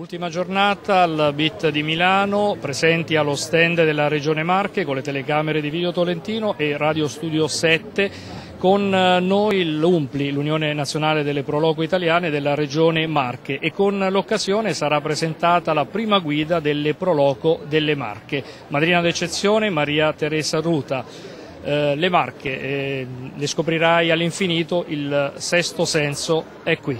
Ultima giornata al BIT di Milano, presenti allo stand della Regione Marche con le telecamere di Video Tolentino e Radio Studio 7 con eh, noi l'UMPLI, l'Unione Nazionale delle Proloco Italiane della Regione Marche e con l'occasione sarà presentata la prima guida delle Proloco delle Marche. Madrina d'eccezione Maria Teresa Ruta. Eh, le Marche, eh, le scoprirai all'infinito, il sesto senso è qui.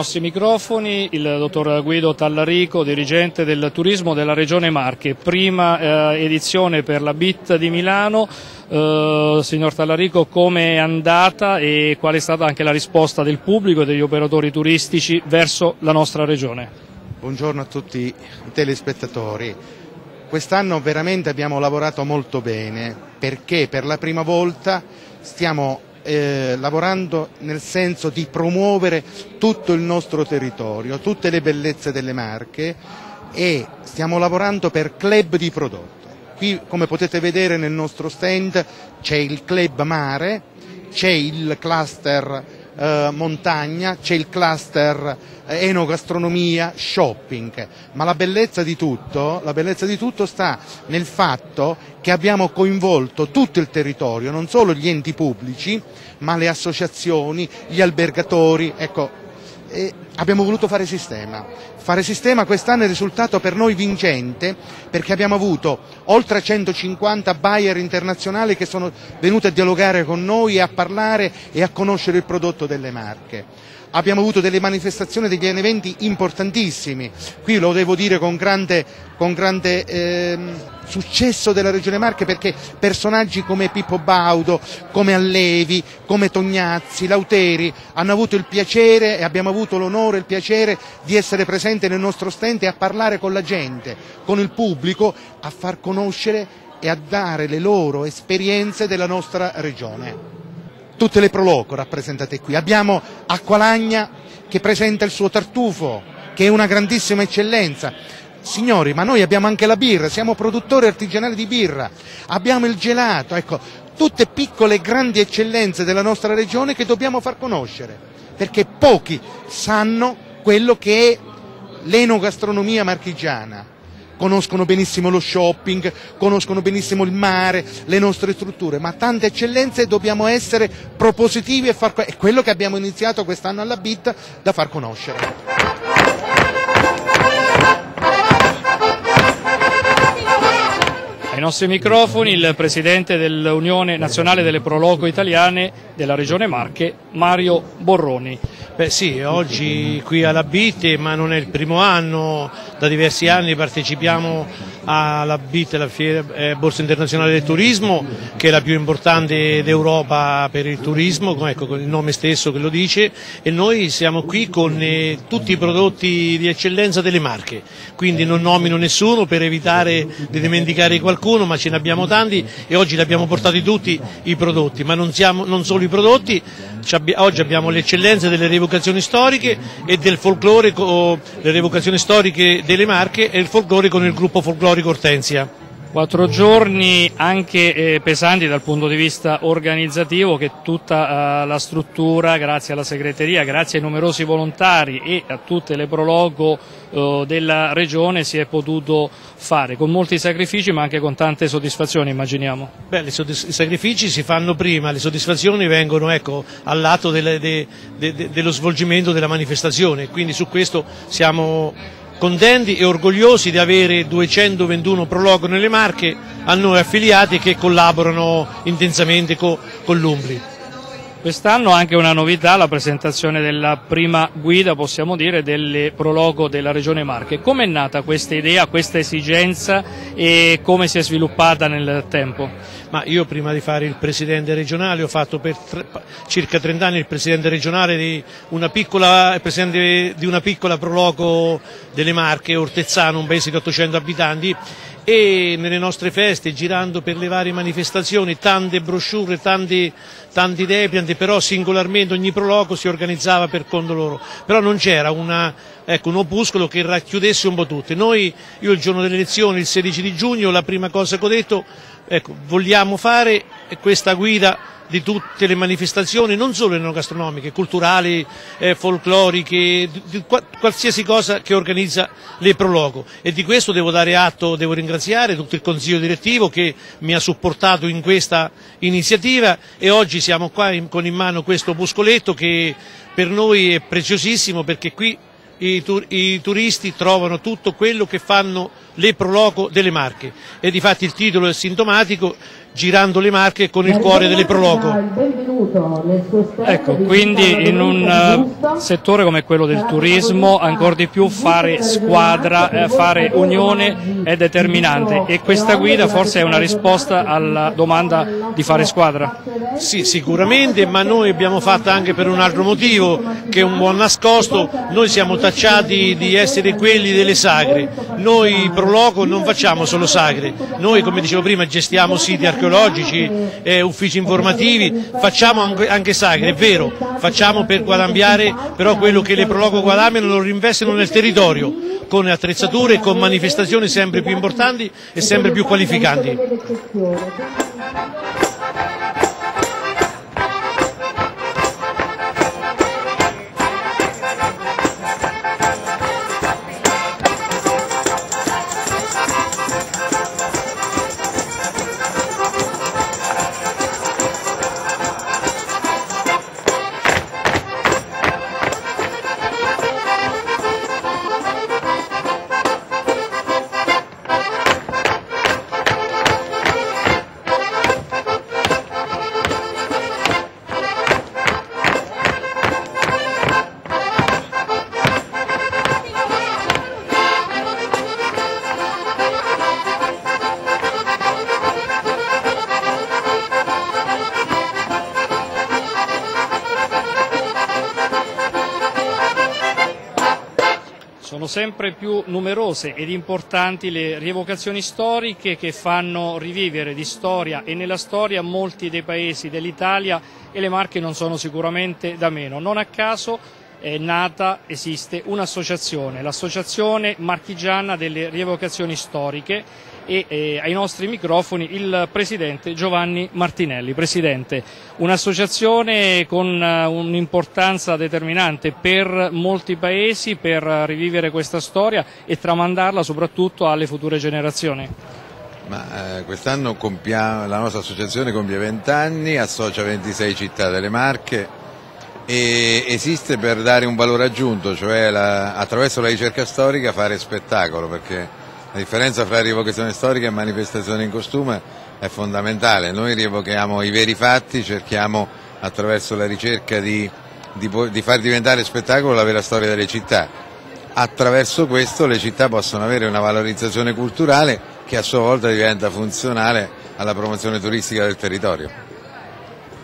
Nostri microfoni il dottor Guido Tallarico, dirigente del turismo della Regione Marche, prima eh, edizione per la BIT di Milano. Eh, signor Tallarico, come è andata e qual è stata anche la risposta del pubblico e degli operatori turistici verso la nostra regione? Buongiorno a tutti i telespettatori. Quest'anno veramente abbiamo lavorato molto bene perché per la prima volta stiamo eh, lavorando nel senso di promuovere tutto il nostro territorio, tutte le bellezze delle Marche e stiamo lavorando per club di prodotto. Qui come potete vedere nel nostro stand c'è il club mare, c'è il cluster eh, montagna, c'è il cluster eh, enogastronomia, shopping, ma la bellezza, tutto, la bellezza di tutto sta nel fatto che abbiamo coinvolto tutto il territorio, non solo gli enti pubblici, ma le associazioni, gli albergatori, ecco, e abbiamo voluto fare sistema. Fare sistema quest'anno è risultato per noi vincente perché abbiamo avuto oltre 150 buyer internazionali che sono venuti a dialogare con noi a parlare e a conoscere il prodotto delle marche abbiamo avuto delle manifestazioni, degli eventi importantissimi, qui lo devo dire con grande, con grande eh, successo della Regione Marche perché personaggi come Pippo Baudo, come Allevi, come Tognazzi, Lauteri hanno avuto il piacere e abbiamo avuto l'onore e il piacere di essere presenti nel nostro stand e a parlare con la gente, con il pubblico, a far conoscere e a dare le loro esperienze della nostra regione tutte le Proloco rappresentate qui. Abbiamo Acqualagna che presenta il suo tartufo, che è una grandissima eccellenza. Signori, ma noi abbiamo anche la birra, siamo produttori artigianali di birra, abbiamo il gelato, ecco, tutte piccole e grandi eccellenze della nostra regione che dobbiamo far conoscere, perché pochi sanno quello che è l'enogastronomia marchigiana conoscono benissimo lo shopping, conoscono benissimo il mare, le nostre strutture, ma tante eccellenze dobbiamo essere propositivi e far, è quello che abbiamo iniziato quest'anno alla BIT da far conoscere. Ai nostri microfoni il presidente dell'Unione Nazionale delle Proloco Italiane della Regione Marche, Mario Borroni. Beh sì, oggi qui alla BIT, ma non è il primo anno, da diversi anni partecipiamo alla BIT, la eh, Borsa Internazionale del Turismo, che è la più importante d'Europa per il turismo, ecco, il nome stesso che lo dice, e noi siamo qui con eh, tutti i prodotti di eccellenza delle marche, quindi non nomino nessuno per evitare di dimenticare qualcuno, ma ce ne abbiamo tanti e oggi li abbiamo portati tutti i prodotti, ma non, siamo, non solo i prodotti, oggi abbiamo le eccellenze delle rievocazioni storiche e del folklore, le rievocazioni storiche delle marche e il folklore con il gruppo folklorico Ortensia. Quattro giorni anche eh, pesanti dal punto di vista organizzativo che tutta uh, la struttura, grazie alla segreteria, grazie ai numerosi volontari e a tutte le prologo uh, della regione si è potuto fare, con molti sacrifici ma anche con tante soddisfazioni immaginiamo. Beh, i sacrifici si fanno prima, le soddisfazioni vengono ecco, al lato delle, de, de, de, dello svolgimento della manifestazione, quindi su questo siamo contenti e orgogliosi di avere 221 prologo nelle Marche a noi affiliati che collaborano intensamente con, con l'Umbri. Quest'anno anche una novità, la presentazione della prima guida, possiamo dire, delle prologo della Regione Marche. Come è nata questa idea, questa esigenza e come si è sviluppata nel tempo? Ma io prima di fare il presidente regionale ho fatto per tre, circa 30 anni il presidente regionale di una piccola, di una piccola prologo delle Marche, Ortezzano, un paese di 800 abitanti e nelle nostre feste, girando per le varie manifestazioni, tante brochure, tanti, tanti depianti, però singolarmente ogni prologo si organizzava per conto loro, però non c'era ecco, un opuscolo che racchiudesse un po' tutti. Noi, io il giorno delle elezioni, il 16 di giugno, la prima cosa che ho detto Ecco, vogliamo fare questa guida di tutte le manifestazioni, non solo enogastronomiche, culturali, eh, folcloriche, di, qualsiasi cosa che organizza le Proloco. E di questo devo dare atto, devo ringraziare tutto il Consiglio direttivo che mi ha supportato in questa iniziativa e oggi siamo qua in, con in mano questo buscoletto che per noi è preziosissimo perché qui i, tur i, turisti trovano tutto quello che fanno le Proloco delle Marche. E di il titolo è sintomatico girando le Marche con il cuore delle Proloco. Ecco, quindi in un uh, settore come quello del turismo ancora di più fare squadra, eh, fare unione è determinante. E questa guida forse è una risposta alla domanda di fare squadra. Sì, sicuramente, ma noi abbiamo fatto anche per un altro motivo che è un buon nascosto, noi siamo tacciati di essere quelli delle sagre, noi Proloco non facciamo solo sagre, noi come dicevo prima gestiamo siti archeologici, eh, uffici informativi, facciamo anche, anche sagre, è vero, facciamo per guadagnare, però quello che le Proloco guadagnano lo rinvestono nel territorio, con attrezzature e con manifestazioni sempre più importanti e sempre più qualificanti. Sono sempre più numerose ed importanti le rievocazioni storiche che fanno rivivere di storia e nella storia molti dei paesi dell'Italia e le Marche non sono sicuramente da meno. Non a caso è nata, esiste un'associazione, l'associazione marchigiana delle rievocazioni storiche e eh, ai nostri microfoni il presidente Giovanni Martinelli. Presidente, un'associazione con uh, un'importanza determinante per molti paesi per rivivere questa storia e tramandarla soprattutto alle future generazioni. Eh, quest'anno la nostra associazione compie 20 anni, associa 26 città delle Marche e esiste per dare un valore aggiunto, cioè la, attraverso la ricerca storica fare spettacolo, perché la differenza fra rievocazione storica e manifestazione in costume è fondamentale. Noi rievochiamo i veri fatti, cerchiamo attraverso la ricerca di, di, di far diventare spettacolo la vera storia delle città. Attraverso questo le città possono avere una valorizzazione culturale che a sua volta diventa funzionale alla promozione turistica del territorio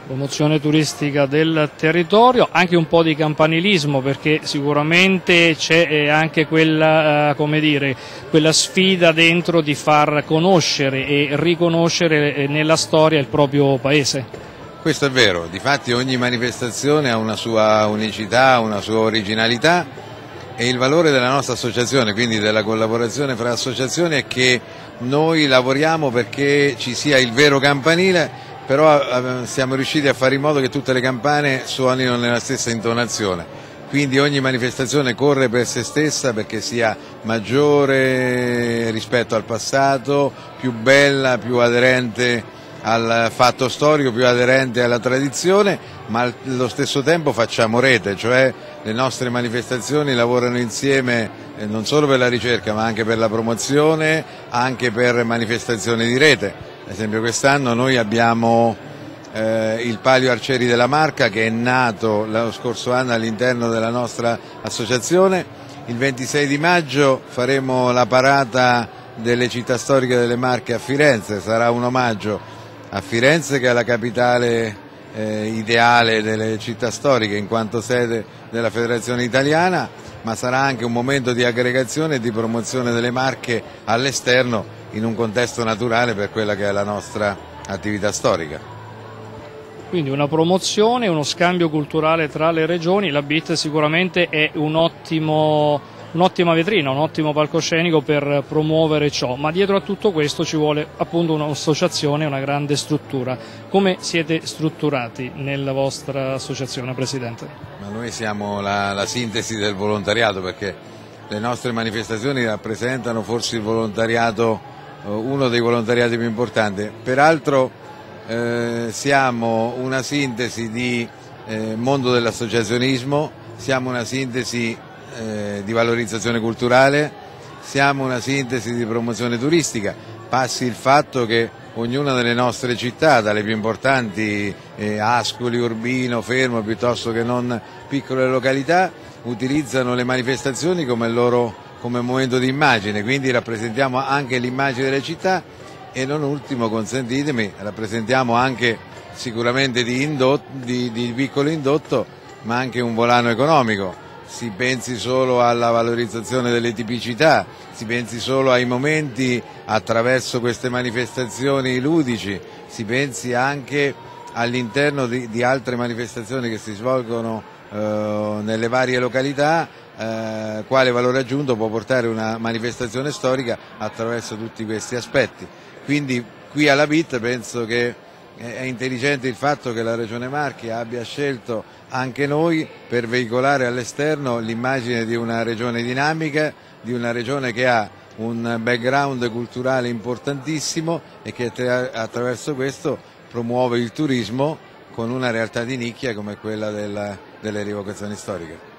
promozione turistica del territorio, anche un po' di campanilismo perché sicuramente c'è eh, anche quella, eh, dire, quella, sfida dentro di far conoscere e riconoscere eh, nella storia il proprio paese. Questo è vero, difatti ogni manifestazione ha una sua unicità, una sua originalità e il valore della nostra associazione, quindi della collaborazione fra associazioni è che noi lavoriamo perché ci sia il vero campanile però eh, siamo riusciti a fare in modo che tutte le campane suonino nella stessa intonazione. Quindi ogni manifestazione corre per se stessa perché sia maggiore rispetto al passato, più bella, più aderente al fatto storico, più aderente alla tradizione, ma allo stesso tempo facciamo rete, cioè le nostre manifestazioni lavorano insieme eh, non solo per la ricerca ma anche per la promozione, anche per manifestazioni di rete ad esempio quest'anno noi abbiamo eh, il Palio Arcieri della Marca che è nato lo scorso anno all'interno della nostra associazione. Il 26 di maggio faremo la parata delle città storiche delle Marche a Firenze, sarà un omaggio a Firenze che è la capitale eh, ideale delle città storiche in quanto sede della Federazione Italiana, ma sarà anche un momento di aggregazione e di promozione delle Marche all'esterno in un contesto naturale per quella che è la nostra attività storica. Quindi una promozione, uno scambio culturale tra le regioni, la BIT sicuramente è un ottimo un'ottima vetrina, un ottimo palcoscenico per promuovere ciò, ma dietro a tutto questo ci vuole appunto un'associazione, una grande struttura. Come siete strutturati nella vostra associazione, Presidente? Ma noi siamo la, la sintesi del volontariato perché le nostre manifestazioni rappresentano forse il volontariato, uno dei volontariati più importanti. Peraltro eh, siamo una sintesi di eh, mondo dell'associazionismo, siamo una sintesi eh, di valorizzazione culturale, siamo una sintesi di promozione turistica, passi il fatto che ognuna delle nostre città, dalle più importanti eh, Ascoli, Urbino, Fermo, piuttosto che non piccole località, utilizzano le manifestazioni come, loro, come momento di immagine, quindi rappresentiamo anche l'immagine delle città e non ultimo, consentitemi, rappresentiamo anche sicuramente di, indotto, di, di piccolo indotto, ma anche un volano economico. Si pensi solo alla valorizzazione delle tipicità, si pensi solo ai momenti attraverso queste manifestazioni ludici, si pensi anche all'interno di, di altre manifestazioni che si svolgono eh, nelle varie località, eh, quale valore aggiunto può portare una manifestazione storica attraverso tutti questi aspetti. Quindi qui alla BIT penso che è intelligente il fatto che la Regione Marche abbia scelto anche noi per veicolare all'esterno l'immagine di una regione dinamica, di una regione che ha un background culturale importantissimo e che attraverso questo promuove il turismo con una realtà di nicchia come quella della, delle rivocazioni storiche.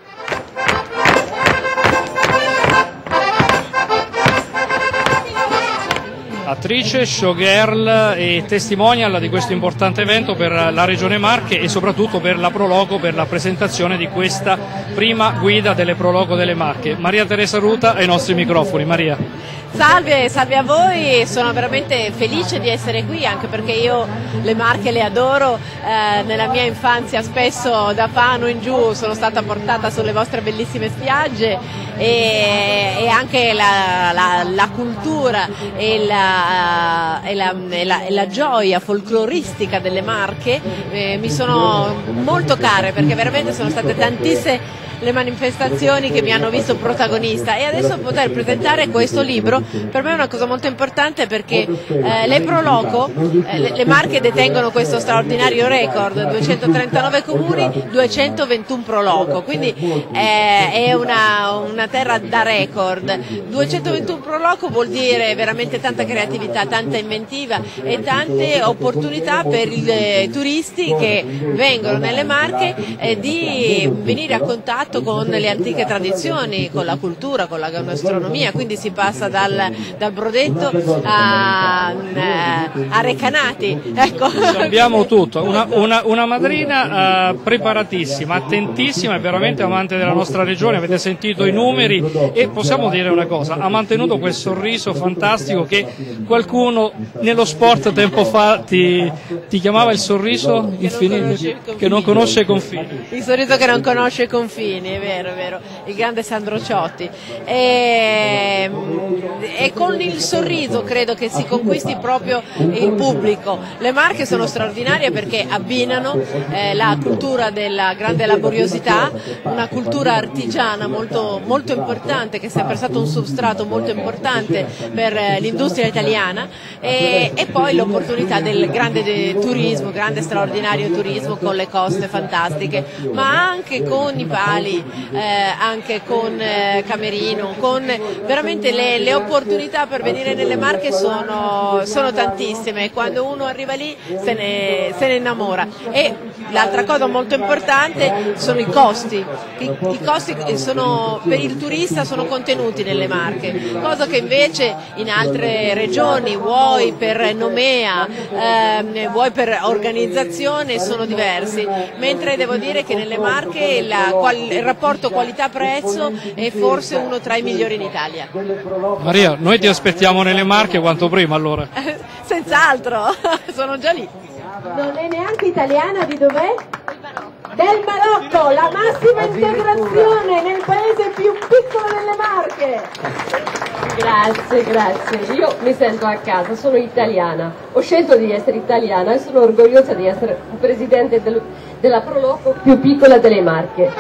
Attrice, showgirl e testimonial di questo importante evento per la Regione Marche e soprattutto per la Proloco per la presentazione di questa prima guida delle Proloco delle Marche. Maria Teresa Ruta ai nostri microfoni. Maria. Salve, salve a voi, sono veramente felice di essere qui anche perché io le marche le adoro, eh, nella mia infanzia spesso da Fano in giù sono stata portata sulle vostre bellissime spiagge e, e anche la, la, la, cultura e la, e, e la, gioia folcloristica delle marche eh, mi sono molto care perché veramente sono state tantissime le manifestazioni che mi hanno visto protagonista. E adesso poter presentare questo libro. Per me è una cosa molto importante perché eh, le Proloco, eh, le, Marche detengono questo straordinario record, 239 comuni, 221 Proloco, quindi eh, è una, una, terra da record. 221 Proloco vuol dire veramente tanta creatività, tanta inventiva e tante opportunità per i eh, turisti che vengono nelle Marche eh, di venire a contatto contatto con le antiche tradizioni, con la cultura, con la gastronomia, quindi si passa dal, dal brodetto a, a Recanati. Ecco. Abbiamo tutto, una, una, una madrina uh, preparatissima, attentissima e veramente amante della nostra regione, avete sentito i numeri e possiamo dire una cosa, ha mantenuto quel sorriso fantastico che qualcuno nello sport tempo fa ti, ti chiamava il sorriso infinito, che non conosce confini. Il sorriso che non conosce confini. Bellini, è vero, è vero, il grande Sandro Ciotti. E, e, con il sorriso credo che si conquisti proprio il pubblico. Le marche sono straordinarie perché abbinano eh, la cultura della grande laboriosità, una cultura artigiana molto, molto importante che è sempre stato un substrato molto importante per eh, l'industria italiana e, e poi l'opportunità del grande de turismo, grande straordinario turismo con le coste fantastiche, ma anche con i pali locali, eh, anche con eh, Camerino, con veramente le, le, opportunità per venire nelle Marche sono, sono tantissime, quando uno arriva lì se ne, se ne innamora. E l'altra cosa molto importante sono i costi, I, i costi sono, per il turista sono contenuti nelle Marche, cosa che invece in altre regioni, vuoi per nomea, ehm, vuoi per organizzazione, sono diversi, mentre devo dire che nelle Marche la, il rapporto qualità-prezzo è forse uno tra i migliori in Italia. Maria, noi ti aspettiamo nelle Marche quanto prima allora. Senz'altro, sono già lì. Non è neanche italiana di dov'è? Del Marocco, la massima integrazione nel paese più piccolo delle Marche. Grazie, grazie. Io mi sento a casa, sono italiana. Ho scelto di essere italiana e sono orgogliosa di essere presidente del, della Proloco più piccola delle Marche.